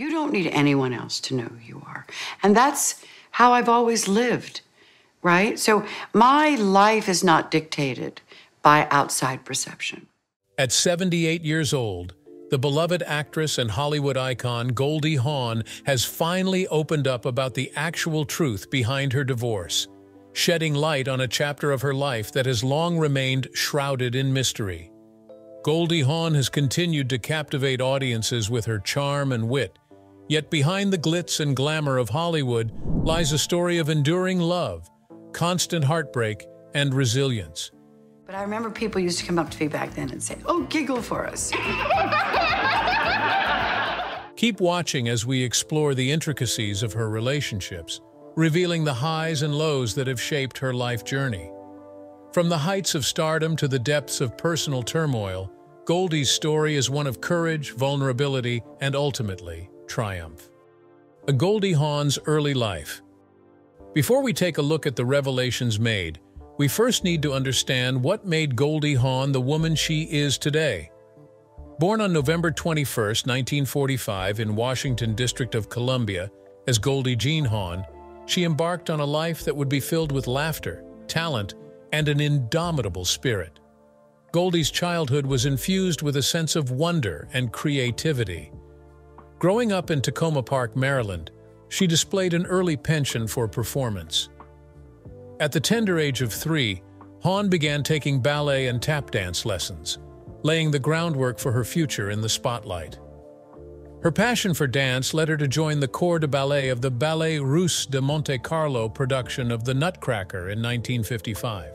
You don't need anyone else to know who you are. And that's how I've always lived, right? So my life is not dictated by outside perception. At 78 years old, the beloved actress and Hollywood icon Goldie Hawn has finally opened up about the actual truth behind her divorce, shedding light on a chapter of her life that has long remained shrouded in mystery. Goldie Hawn has continued to captivate audiences with her charm and wit, yet behind the glitz and glamour of Hollywood lies a story of enduring love, constant heartbreak, and resilience. But I remember people used to come up to me back then and say, oh, giggle for us. Keep watching as we explore the intricacies of her relationships, revealing the highs and lows that have shaped her life journey. From the heights of stardom to the depths of personal turmoil, Goldie's story is one of courage, vulnerability, and ultimately, triumph. A Goldie Hawn's early life. Before we take a look at the revelations made, we first need to understand what made Goldie Hawn the woman she is today. Born on November 21, 1945 in Washington District of Columbia as Goldie Jean Hawn, she embarked on a life that would be filled with laughter, talent, and an indomitable spirit. Goldie's childhood was infused with a sense of wonder and creativity. Growing up in Takoma Park, Maryland, she displayed an early penchant for performance. At the tender age of three, Hawn began taking ballet and tap dance lessons, laying the groundwork for her future in the spotlight. Her passion for dance led her to join the corps de ballet of the Ballet Russe de Monte Carlo production of The Nutcracker in 1955.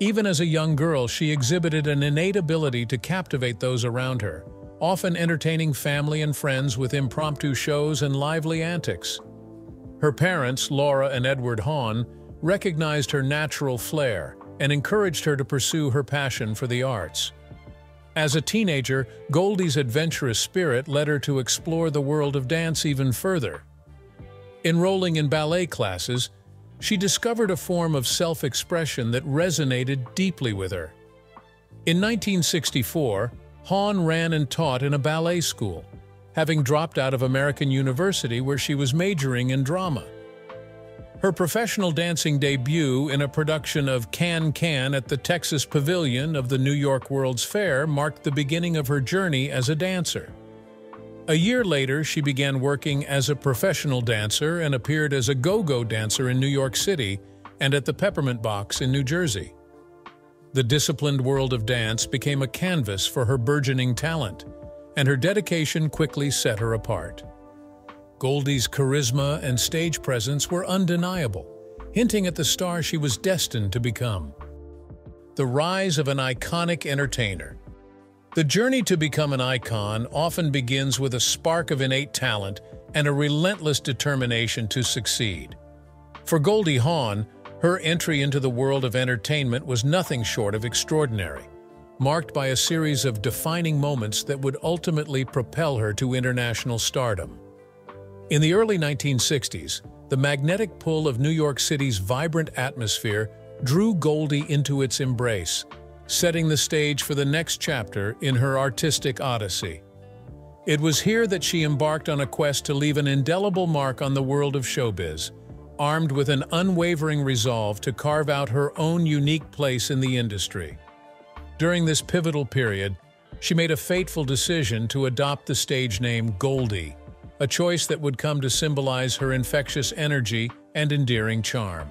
Even as a young girl, she exhibited an innate ability to captivate those around her, often entertaining family and friends with impromptu shows and lively antics. Her parents, Laura and Edward Hawn, recognized her natural flair and encouraged her to pursue her passion for the arts. As a teenager, Goldie's adventurous spirit led her to explore the world of dance even further. Enrolling in ballet classes, she discovered a form of self-expression that resonated deeply with her. In 1964, Hawn ran and taught in a ballet school, having dropped out of American University where she was majoring in drama. Her professional dancing debut in a production of Can Can at the Texas Pavilion of the New York World's Fair marked the beginning of her journey as a dancer. A year later, she began working as a professional dancer and appeared as a go-go dancer in New York City and at the Peppermint Box in New Jersey. The disciplined world of dance became a canvas for her burgeoning talent, and her dedication quickly set her apart. Goldie's charisma and stage presence were undeniable, hinting at the star she was destined to become. The rise of an iconic entertainer. The journey to become an icon often begins with a spark of innate talent and a relentless determination to succeed. For Goldie Hawn, her entry into the world of entertainment was nothing short of extraordinary, marked by a series of defining moments that would ultimately propel her to international stardom. In the early 1960s, the magnetic pull of New York City's vibrant atmosphere drew Goldie into its embrace, setting the stage for the next chapter in her artistic odyssey. It was here that she embarked on a quest to leave an indelible mark on the world of showbiz, armed with an unwavering resolve to carve out her own unique place in the industry. During this pivotal period, she made a fateful decision to adopt the stage name Goldie, a choice that would come to symbolize her infectious energy and endearing charm.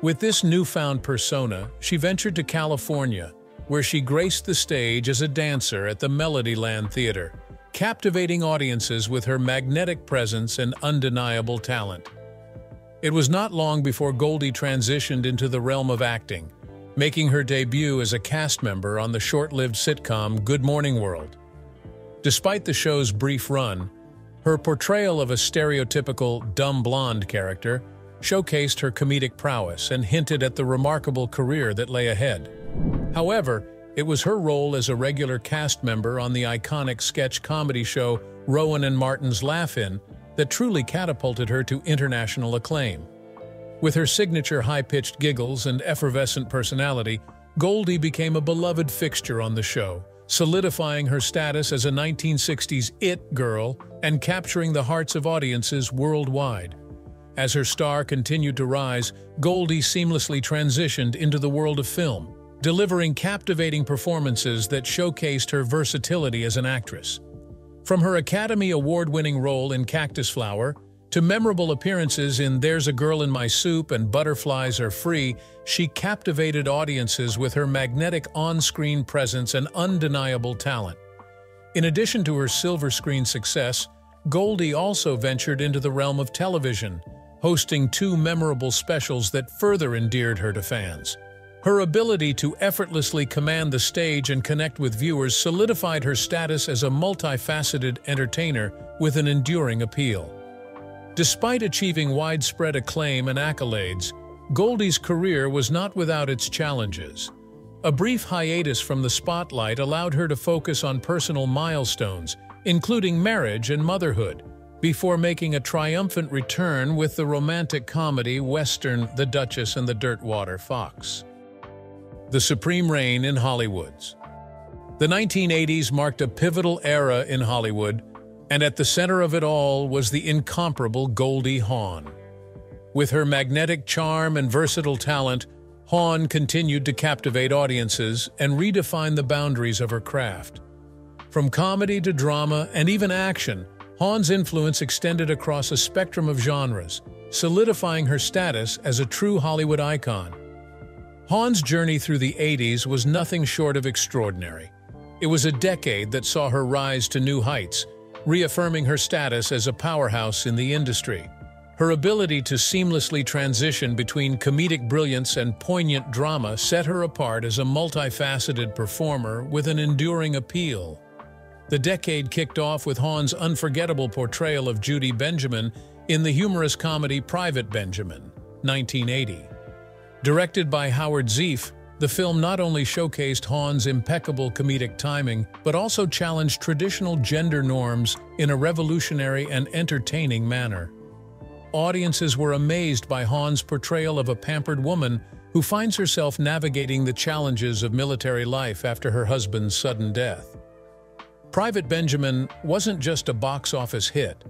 With this newfound persona, she ventured to California, where she graced the stage as a dancer at the Melodyland Theater, captivating audiences with her magnetic presence and undeniable talent. It was not long before Goldie transitioned into the realm of acting, making her debut as a cast member on the short-lived sitcom Good Morning World. Despite the show's brief run, her portrayal of a stereotypical dumb blonde character showcased her comedic prowess and hinted at the remarkable career that lay ahead. However, it was her role as a regular cast member on the iconic sketch comedy show Rowan and Martin's Laugh-In that truly catapulted her to international acclaim. With her signature high-pitched giggles and effervescent personality, Goldie became a beloved fixture on the show, solidifying her status as a 1960s it girl and capturing the hearts of audiences worldwide. As her star continued to rise, Goldie seamlessly transitioned into the world of film, delivering captivating performances that showcased her versatility as an actress. From her Academy Award-winning role in Cactus Flower to memorable appearances in There's a Girl in My Soup and Butterflies Are Free, she captivated audiences with her magnetic on-screen presence and undeniable talent. In addition to her silver screen success, Goldie also ventured into the realm of television, hosting two memorable specials that further endeared her to fans. Her ability to effortlessly command the stage and connect with viewers solidified her status as a multifaceted entertainer with an enduring appeal. Despite achieving widespread acclaim and accolades, Goldie's career was not without its challenges. A brief hiatus from the spotlight allowed her to focus on personal milestones, including marriage and motherhood, before making a triumphant return with the romantic comedy western The Duchess and the Dirtwater Fox. The Supreme Reign in Hollywoods The 1980s marked a pivotal era in Hollywood, and at the center of it all was the incomparable Goldie Hawn. With her magnetic charm and versatile talent, Hawn continued to captivate audiences and redefine the boundaries of her craft. From comedy to drama and even action, Hawn's influence extended across a spectrum of genres, solidifying her status as a true Hollywood icon. Hawn's journey through the 80s was nothing short of extraordinary. It was a decade that saw her rise to new heights, reaffirming her status as a powerhouse in the industry. Her ability to seamlessly transition between comedic brilliance and poignant drama set her apart as a multifaceted performer with an enduring appeal. The decade kicked off with Hawn's unforgettable portrayal of Judy Benjamin in the humorous comedy Private Benjamin, 1980. Directed by Howard Zieff, the film not only showcased Hawn's impeccable comedic timing, but also challenged traditional gender norms in a revolutionary and entertaining manner. Audiences were amazed by Hawn's portrayal of a pampered woman who finds herself navigating the challenges of military life after her husband's sudden death. Private Benjamin wasn't just a box office hit.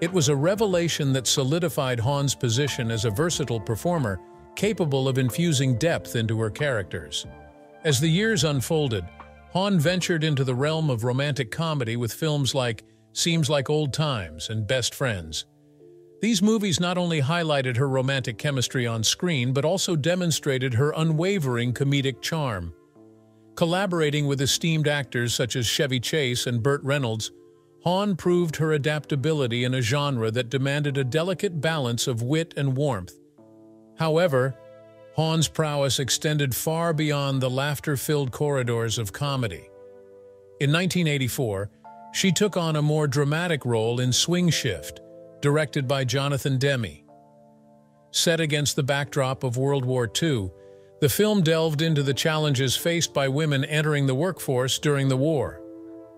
It was a revelation that solidified Hawn's position as a versatile performer capable of infusing depth into her characters. As the years unfolded, Hawn ventured into the realm of romantic comedy with films like Seems Like Old Times and Best Friends. These movies not only highlighted her romantic chemistry on screen, but also demonstrated her unwavering comedic charm. Collaborating with esteemed actors such as Chevy Chase and Burt Reynolds, Hawn proved her adaptability in a genre that demanded a delicate balance of wit and warmth. However, Hawn's prowess extended far beyond the laughter-filled corridors of comedy. In 1984, she took on a more dramatic role in Swing Shift, directed by Jonathan Demme. Set against the backdrop of World War II, the film delved into the challenges faced by women entering the workforce during the war.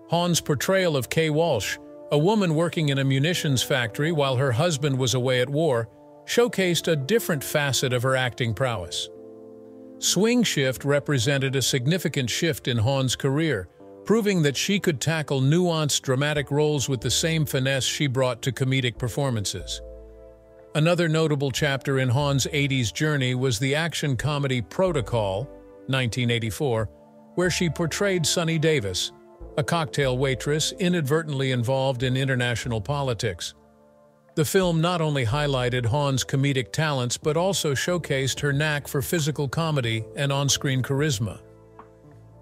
Hawn's portrayal of Kay Walsh, a woman working in a munitions factory while her husband was away at war, showcased a different facet of her acting prowess. Swing Shift represented a significant shift in Hawn's career, proving that she could tackle nuanced dramatic roles with the same finesse she brought to comedic performances. Another notable chapter in Hawn's 80s journey was the action comedy Protocol, 1984, where she portrayed Sunny Davis, a cocktail waitress inadvertently involved in international politics. The film not only highlighted Hawn's comedic talents but also showcased her knack for physical comedy and on-screen charisma.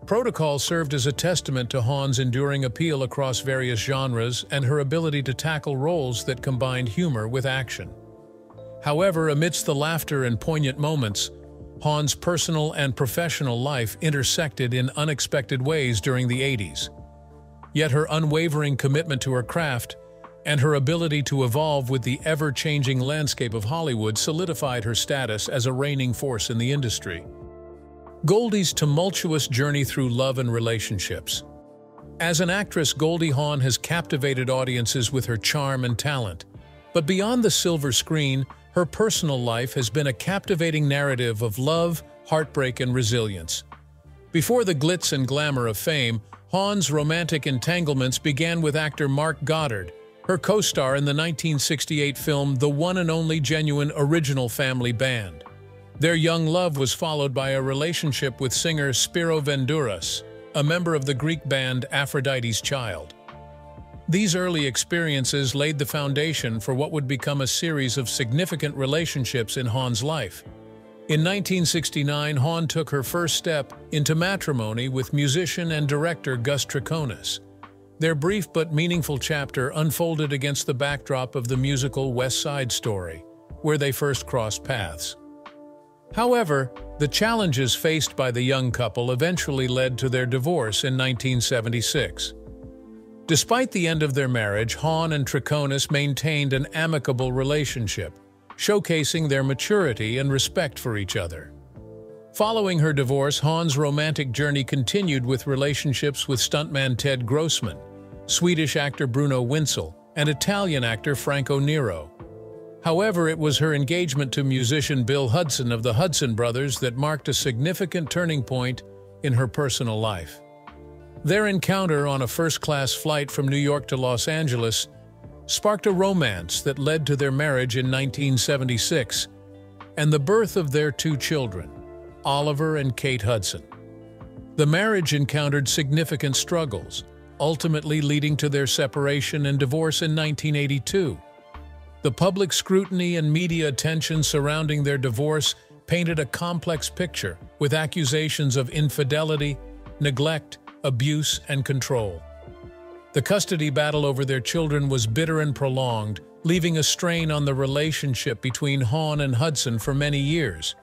Protocol served as a testament to Hawn's enduring appeal across various genres and her ability to tackle roles that combined humor with action. However, amidst the laughter and poignant moments, Hawn's personal and professional life intersected in unexpected ways during the 80s. Yet her unwavering commitment to her craft and her ability to evolve with the ever-changing landscape of Hollywood solidified her status as a reigning force in the industry. Goldie's tumultuous journey through love and relationships. As an actress, Goldie Hawn has captivated audiences with her charm and talent. But beyond the silver screen, her personal life has been a captivating narrative of love, heartbreak, and resilience. Before the glitz and glamour of fame, Hawn's romantic entanglements began with actor Mark Goddard, her co-star in the 1968 film The One and Only Genuine Original Family Band. Their young love was followed by a relationship with singer Spyro Venduras, a member of the Greek band Aphrodite's Child. These early experiences laid the foundation for what would become a series of significant relationships in Hawn's life. In 1969, Hahn took her first step into matrimony with musician and director Gus Trikonis. Their brief but meaningful chapter unfolded against the backdrop of the musical West Side Story, where they first crossed paths. However, the challenges faced by the young couple eventually led to their divorce in 1976. Despite the end of their marriage, Hawn and Trikonis maintained an amicable relationship, showcasing their maturity and respect for each other. Following her divorce, Hawn's romantic journey continued with relationships with stuntman Ted Grossman, Swedish actor Bruno Wintzell, and Italian actor Franco Nero. However, it was her engagement to musician Bill Hudson of the Hudson Brothers that marked a significant turning point in her personal life. Their encounter on a first-class flight from New York to Los Angeles sparked a romance that led to their marriage in 1976 and the birth of their two children, Oliver and Kate Hudson. The marriage encountered significant struggles, ultimately leading to their separation and divorce in 1982. The public scrutiny and media attention surrounding their divorce painted a complex picture with accusations of infidelity, neglect, abuse, and control. The custody battle over their children was bitter and prolonged, leaving a strain on the relationship between Hawn and Hudson for many years.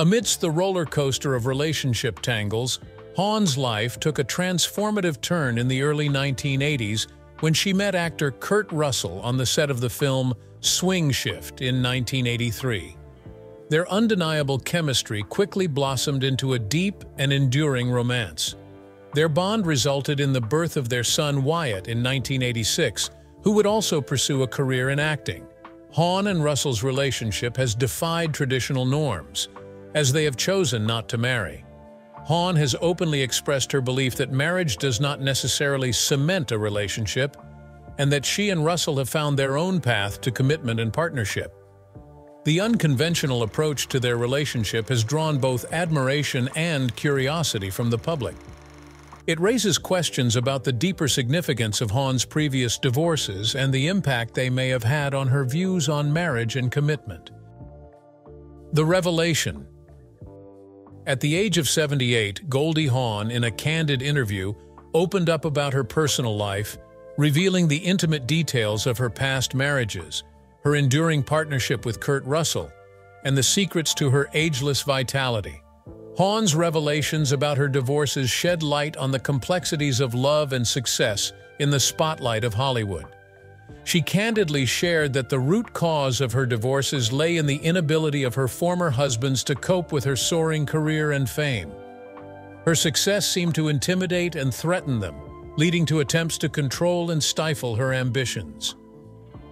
Amidst the roller coaster of relationship tangles, Hawn's life took a transformative turn in the early 1980s when she met actor Kurt Russell on the set of the film Swing Shift in 1983. Their undeniable chemistry quickly blossomed into a deep and enduring romance. Their bond resulted in the birth of their son Wyatt in 1986, who would also pursue a career in acting. Hawn and Russell's relationship has defied traditional norms, as they have chosen not to marry. Hawn has openly expressed her belief that marriage does not necessarily cement a relationship, and that she and Russell have found their own path to commitment and partnership. The unconventional approach to their relationship has drawn both admiration and curiosity from the public. It raises questions about the deeper significance of Hawn's previous divorces and the impact they may have had on her views on marriage and commitment. The Revelation At the age of 78, Goldie Hawn, in a candid interview, opened up about her personal life, revealing the intimate details of her past marriages, her enduring partnership with Kurt Russell, and the secrets to her ageless vitality. Hawn's revelations about her divorces shed light on the complexities of love and success in the spotlight of Hollywood. She candidly shared that the root cause of her divorces lay in the inability of her former husbands to cope with her soaring career and fame. Her success seemed to intimidate and threaten them, leading to attempts to control and stifle her ambitions.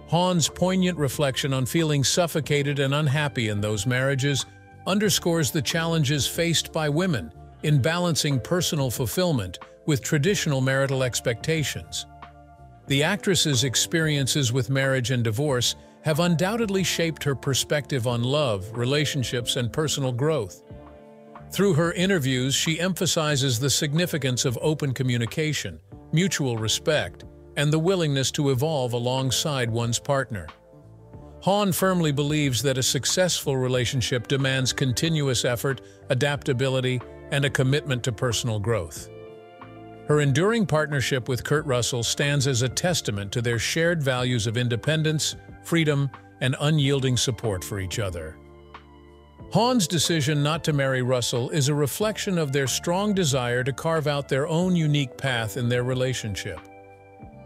Hawn's poignant reflection on feeling suffocated and unhappy in those marriages underscores the challenges faced by women in balancing personal fulfillment with traditional marital expectations. The actress's experiences with marriage and divorce have undoubtedly shaped her perspective on love, relationships, and personal growth. Through her interviews, she emphasizes the significance of open communication, mutual respect, and the willingness to evolve alongside one's partner. Hawn firmly believes that a successful relationship demands continuous effort, adaptability, and a commitment to personal growth. Her enduring partnership with Kurt Russell stands as a testament to their shared values of independence, freedom, and unyielding support for each other. Hawn's decision not to marry Russell is a reflection of their strong desire to carve out their own unique path in their relationship.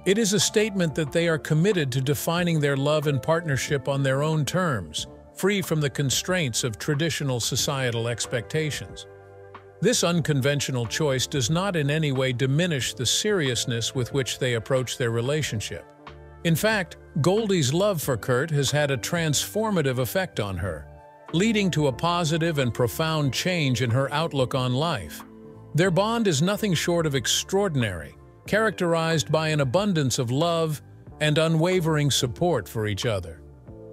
It is a statement that they are committed to defining their love and partnership on their own terms, free from the constraints of traditional societal expectations. This unconventional choice does not in any way diminish the seriousness with which they approach their relationship. In fact, Goldie's love for Kurt has had a transformative effect on her, leading to a positive and profound change in her outlook on life. Their bond is nothing short of extraordinary, characterized by an abundance of love and unwavering support for each other.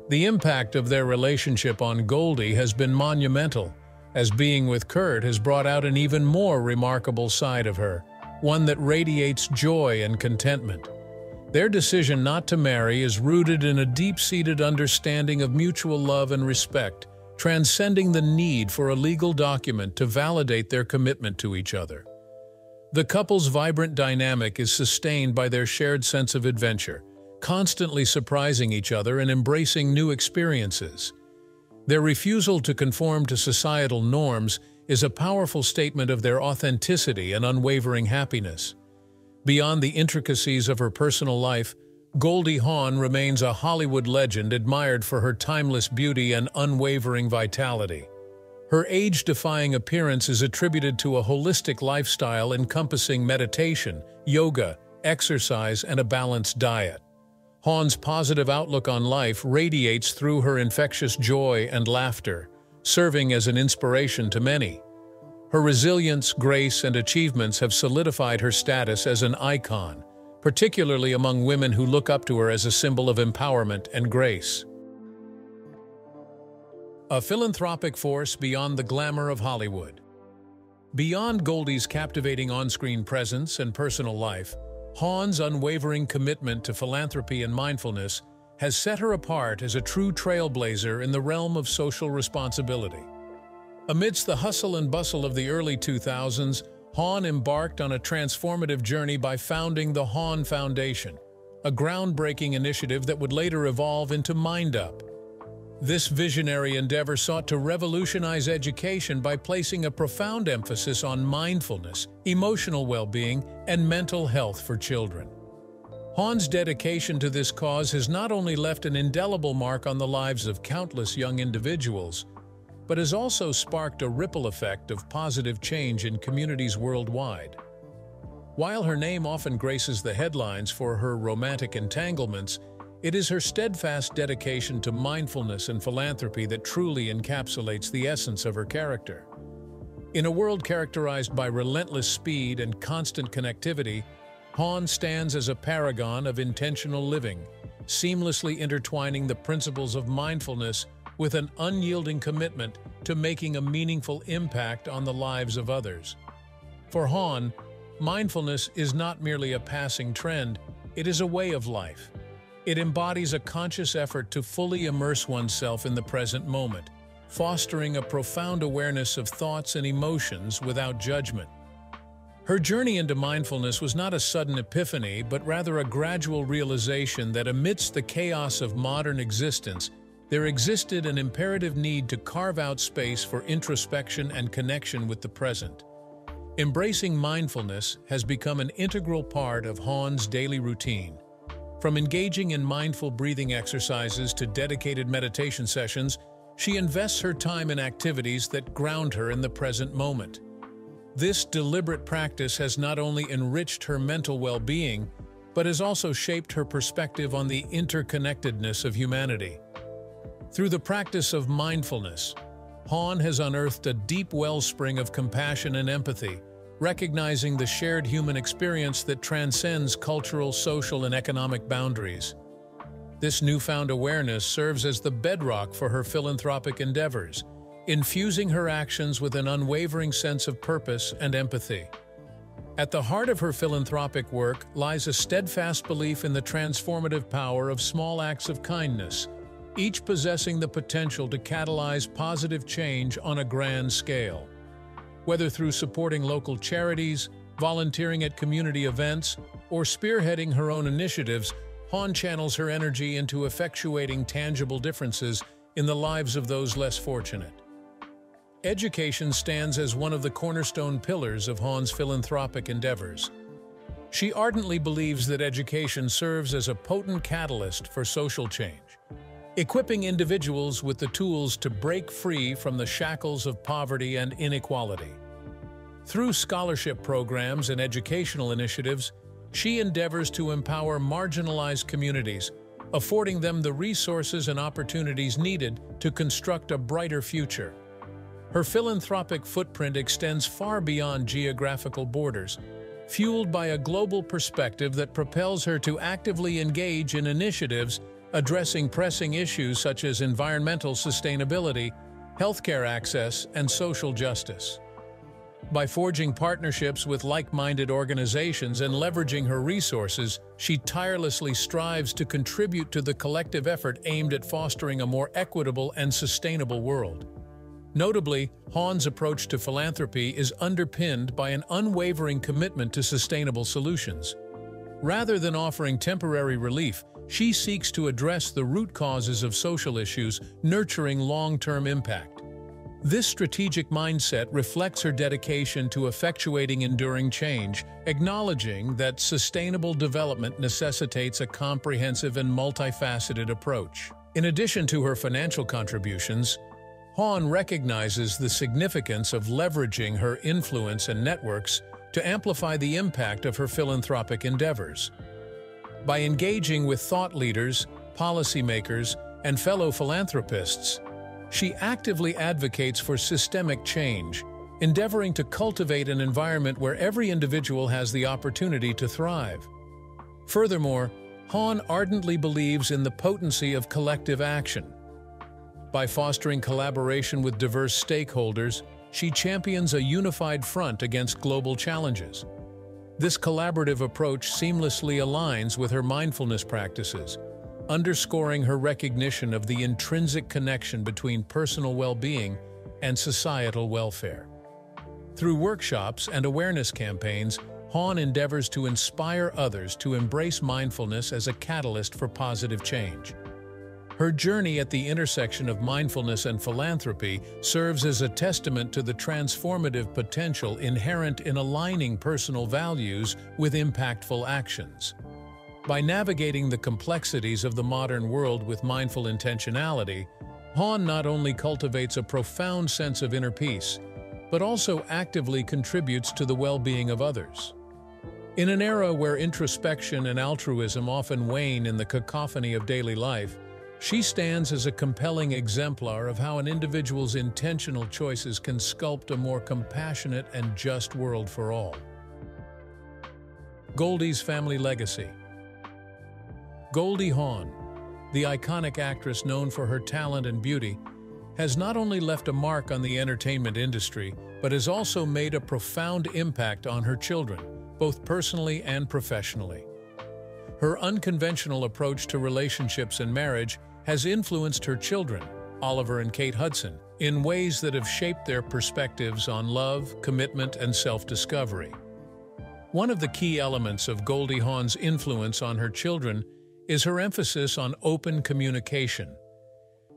The impact of their relationship on Goldie has been monumental, as being with Kurt has brought out an even more remarkable side of her, one that radiates joy and contentment. Their decision not to marry is rooted in a deep-seated understanding of mutual love and respect, transcending the need for a legal document to validate their commitment to each other. The couple's vibrant dynamic is sustained by their shared sense of adventure, constantly surprising each other and embracing new experiences. Their refusal to conform to societal norms is a powerful statement of their authenticity and unwavering happiness. Beyond the intricacies of her personal life, Goldie Hawn remains a Hollywood legend admired for her timeless beauty and unwavering vitality. Her age-defying appearance is attributed to a holistic lifestyle encompassing meditation, yoga, exercise, and a balanced diet. Hawn's positive outlook on life radiates through her infectious joy and laughter, serving as an inspiration to many. Her resilience, grace, and achievements have solidified her status as an icon, particularly among women who look up to her as a symbol of empowerment and grace. A philanthropic force beyond the glamour of Hollywood. Beyond Goldie's captivating on-screen presence and personal life, Hawn's unwavering commitment to philanthropy and mindfulness has set her apart as a true trailblazer in the realm of social responsibility. Amidst the hustle and bustle of the early 2000s, Hawn embarked on a transformative journey by founding the Hawn Foundation, a groundbreaking initiative that would later evolve into MindUp. This visionary endeavor sought to revolutionize education by placing a profound emphasis on mindfulness, emotional well-being, and mental health for children. Hawn's dedication to this cause has not only left an indelible mark on the lives of countless young individuals, but has also sparked a ripple effect of positive change in communities worldwide. While her name often graces the headlines for her romantic entanglements, it is her steadfast dedication to mindfulness and philanthropy that truly encapsulates the essence of her character. In a world characterized by relentless speed and constant connectivity, Hawn stands as a paragon of intentional living, seamlessly intertwining the principles of mindfulness with an unyielding commitment to making a meaningful impact on the lives of others. For Hawn, mindfulness is not merely a passing trend, it is a way of life. It embodies a conscious effort to fully immerse oneself in the present moment, fostering a profound awareness of thoughts and emotions without judgment. Her journey into mindfulness was not a sudden epiphany, but rather a gradual realization that amidst the chaos of modern existence, there existed an imperative need to carve out space for introspection and connection with the present. Embracing mindfulness has become an integral part of Hawn's daily routine. From engaging in mindful breathing exercises to dedicated meditation sessions, she invests her time in activities that ground her in the present moment. This deliberate practice has not only enriched her mental well-being, but has also shaped her perspective on the interconnectedness of humanity. Through the practice of mindfulness, Hawn has unearthed a deep wellspring of compassion and empathy, recognizing the shared human experience that transcends cultural, social, and economic boundaries. This newfound awareness serves as the bedrock for her philanthropic endeavors, infusing her actions with an unwavering sense of purpose and empathy. At the heart of her philanthropic work lies a steadfast belief in the transformative power of small acts of kindness, each possessing the potential to catalyze positive change on a grand scale. Whether through supporting local charities, volunteering at community events, or spearheading her own initiatives, Hawn channels her energy into effectuating tangible differences in the lives of those less fortunate. Education stands as one of the cornerstone pillars of Hawn's philanthropic endeavors. She ardently believes that education serves as a potent catalyst for social change equipping individuals with the tools to break free from the shackles of poverty and inequality. Through scholarship programs and educational initiatives, she endeavors to empower marginalized communities, affording them the resources and opportunities needed to construct a brighter future. Her philanthropic footprint extends far beyond geographical borders, fueled by a global perspective that propels her to actively engage in initiatives addressing pressing issues such as environmental sustainability, healthcare access, and social justice. By forging partnerships with like-minded organizations and leveraging her resources, she tirelessly strives to contribute to the collective effort aimed at fostering a more equitable and sustainable world. Notably, Hawn's approach to philanthropy is underpinned by an unwavering commitment to sustainable solutions. Rather than offering temporary relief, she seeks to address the root causes of social issues, nurturing long-term impact. This strategic mindset reflects her dedication to effectuating enduring change, acknowledging that sustainable development necessitates a comprehensive and multifaceted approach. In addition to her financial contributions, Hawn recognizes the significance of leveraging her influence and networks to amplify the impact of her philanthropic endeavors. By engaging with thought leaders, policymakers, and fellow philanthropists, she actively advocates for systemic change, endeavoring to cultivate an environment where every individual has the opportunity to thrive. Furthermore, Hawn ardently believes in the potency of collective action. By fostering collaboration with diverse stakeholders, she champions a unified front against global challenges. This collaborative approach seamlessly aligns with her mindfulness practices, underscoring her recognition of the intrinsic connection between personal well-being and societal welfare. Through workshops and awareness campaigns, Hawn endeavors to inspire others to embrace mindfulness as a catalyst for positive change. Her journey at the intersection of mindfulness and philanthropy serves as a testament to the transformative potential inherent in aligning personal values with impactful actions. By navigating the complexities of the modern world with mindful intentionality, Hawn not only cultivates a profound sense of inner peace, but also actively contributes to the well-being of others. In an era where introspection and altruism often wane in the cacophony of daily life, she stands as a compelling exemplar of how an individual's intentional choices can sculpt a more compassionate and just world for all. Goldie's Family Legacy Goldie Hawn, the iconic actress known for her talent and beauty, has not only left a mark on the entertainment industry, but has also made a profound impact on her children, both personally and professionally. Her unconventional approach to relationships and marriage has influenced her children, Oliver and Kate Hudson, in ways that have shaped their perspectives on love, commitment, and self-discovery. One of the key elements of Goldie Hawn's influence on her children is her emphasis on open communication.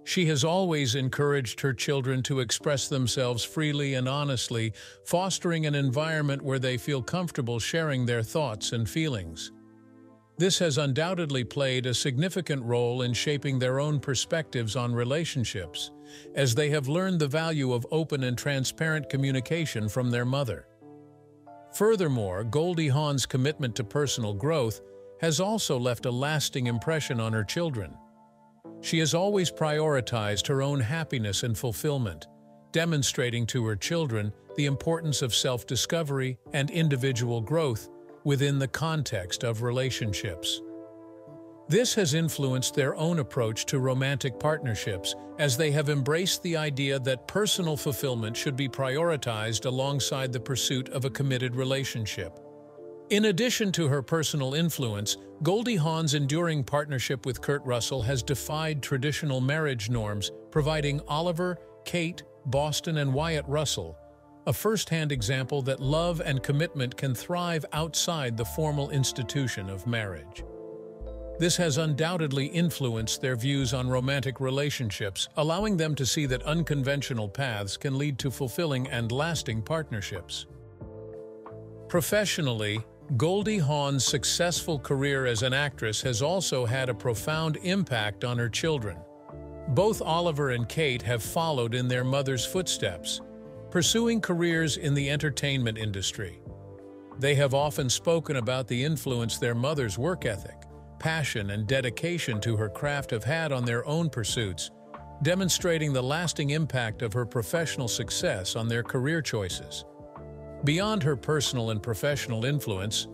She has always encouraged her children to express themselves freely and honestly, fostering an environment where they feel comfortable sharing their thoughts and feelings. This has undoubtedly played a significant role in shaping their own perspectives on relationships, as they have learned the value of open and transparent communication from their mother. Furthermore, Goldie Hawn's commitment to personal growth has also left a lasting impression on her children. She has always prioritized her own happiness and fulfillment, demonstrating to her children the importance of self-discovery and individual growth within the context of relationships. This has influenced their own approach to romantic partnerships, as they have embraced the idea that personal fulfillment should be prioritized alongside the pursuit of a committed relationship. In addition to her personal influence, Goldie Hawn's enduring partnership with Kurt Russell has defied traditional marriage norms, providing Oliver, Kate, Boston, and Wyatt Russell a first-hand example that love and commitment can thrive outside the formal institution of marriage. This has undoubtedly influenced their views on romantic relationships, allowing them to see that unconventional paths can lead to fulfilling and lasting partnerships. Professionally, Goldie Hawn's successful career as an actress has also had a profound impact on her children. Both Oliver and Kate have followed in their mother's footsteps, pursuing careers in the entertainment industry. They have often spoken about the influence their mother's work ethic, passion, and dedication to her craft have had on their own pursuits, demonstrating the lasting impact of her professional success on their career choices. Beyond her personal and professional influence,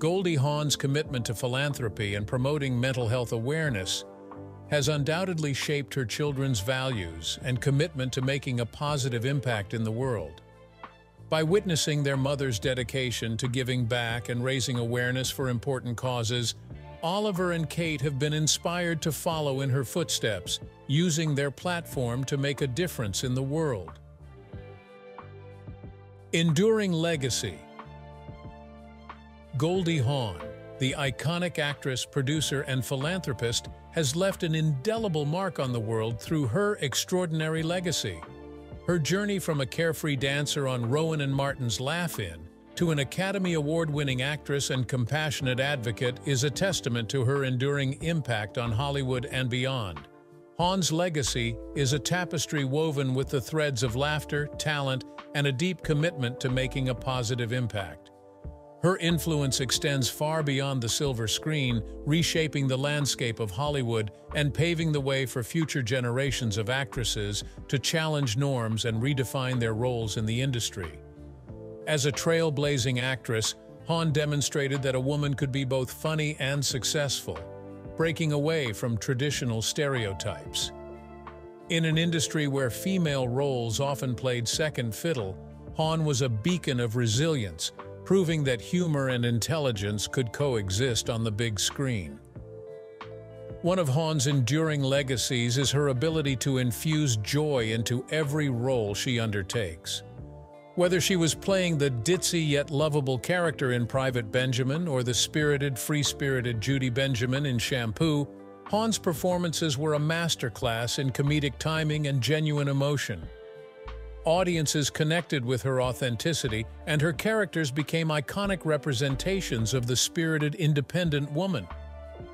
Goldie Hawn's commitment to philanthropy and promoting mental health awareness has undoubtedly shaped her children's values and commitment to making a positive impact in the world. By witnessing their mother's dedication to giving back and raising awareness for important causes, Oliver and Kate have been inspired to follow in her footsteps, using their platform to make a difference in the world. Enduring Legacy Goldie Hawn, the iconic actress, producer, and philanthropist, has left an indelible mark on the world through her extraordinary legacy. Her journey from a carefree dancer on Rowan and Martin's Laugh-In to an Academy Award-winning actress and compassionate advocate is a testament to her enduring impact on Hollywood and beyond. Hawn's legacy is a tapestry woven with the threads of laughter, talent, and a deep commitment to making a positive impact. Her influence extends far beyond the silver screen, reshaping the landscape of Hollywood and paving the way for future generations of actresses to challenge norms and redefine their roles in the industry. As a trailblazing actress, Hawn demonstrated that a woman could be both funny and successful, breaking away from traditional stereotypes. In an industry where female roles often played second fiddle, Hawn was a beacon of resilience, proving that humor and intelligence could coexist on the big screen. One of Hawn's enduring legacies is her ability to infuse joy into every role she undertakes. Whether she was playing the ditzy yet lovable character in Private Benjamin or the spirited, free-spirited Judy Benjamin in Shampoo, Hawn's performances were a masterclass in comedic timing and genuine emotion. Audiences connected with her authenticity, and her characters became iconic representations of the spirited, independent woman.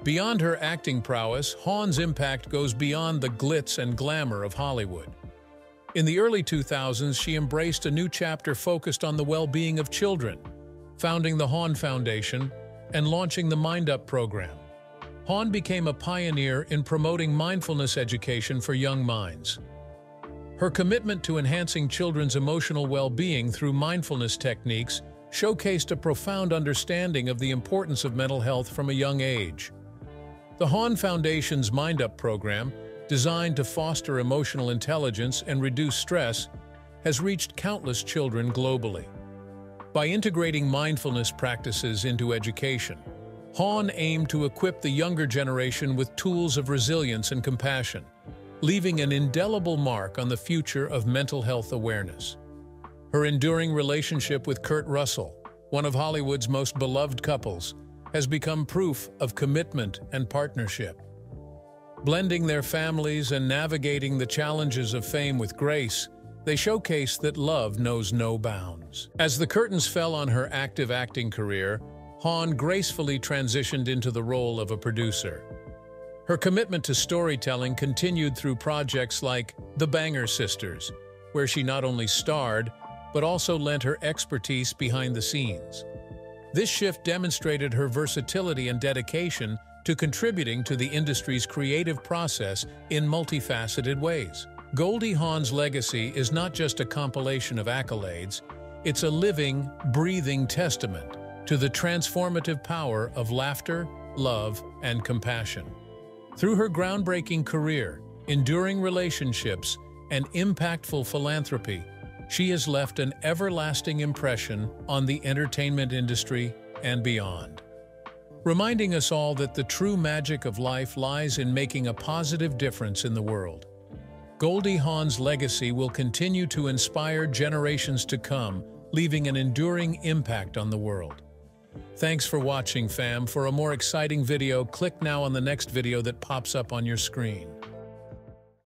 Beyond her acting prowess, Hawn's impact goes beyond the glitz and glamour of Hollywood. In the early 2000s, she embraced a new chapter focused on the well-being of children, founding the Hawn Foundation and launching the Mind Up program. Hawn became a pioneer in promoting mindfulness education for young minds. Her commitment to enhancing children's emotional well-being through mindfulness techniques showcased a profound understanding of the importance of mental health from a young age. The Hawn Foundation's Mind Up program, designed to foster emotional intelligence and reduce stress, has reached countless children globally. By integrating mindfulness practices into education, Hawn aimed to equip the younger generation with tools of resilience and compassion, leaving an indelible mark on the future of mental health awareness. Her enduring relationship with Kurt Russell, one of Hollywood's most beloved couples, has become proof of commitment and partnership. Blending their families and navigating the challenges of fame with grace, they showcase that love knows no bounds. As the curtains fell on her active acting career, Hawn gracefully transitioned into the role of a producer. Her commitment to storytelling continued through projects like The Banger Sisters, where she not only starred, but also lent her expertise behind the scenes. This shift demonstrated her versatility and dedication to contributing to the industry's creative process in multifaceted ways. Goldie Hawn's legacy is not just a compilation of accolades, it's a living, breathing testament to the transformative power of laughter, love, and compassion. Through her groundbreaking career, enduring relationships, and impactful philanthropy, she has left an everlasting impression on the entertainment industry and beyond. Reminding us all that the true magic of life lies in making a positive difference in the world. Goldie Hawn's legacy will continue to inspire generations to come, leaving an enduring impact on the world. Thanks for watching, fam. For a more exciting video, click now on the next video that pops up on your screen.